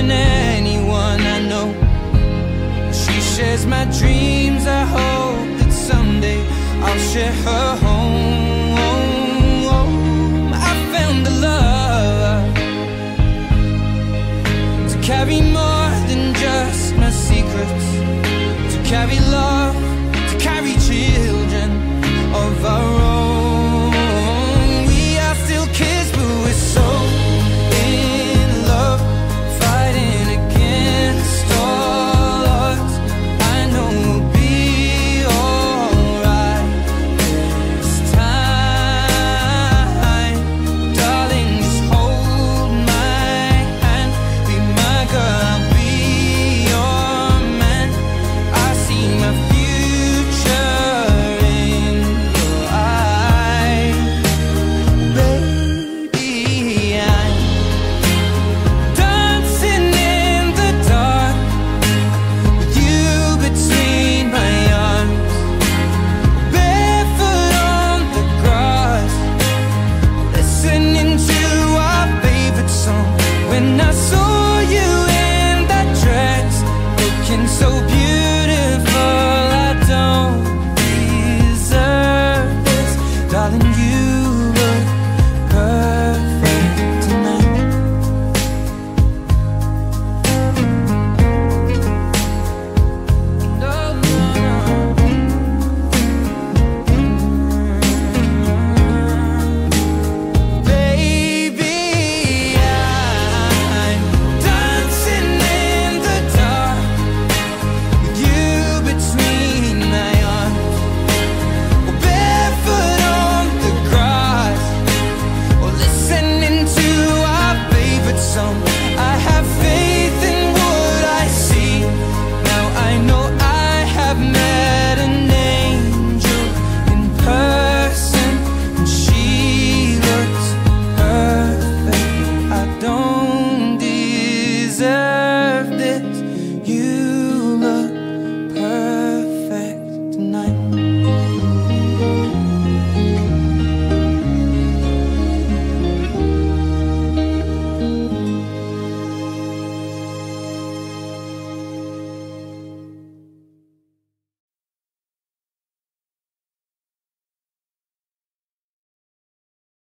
than anyone I know. She shares my dreams. I hope that someday I'll share her home.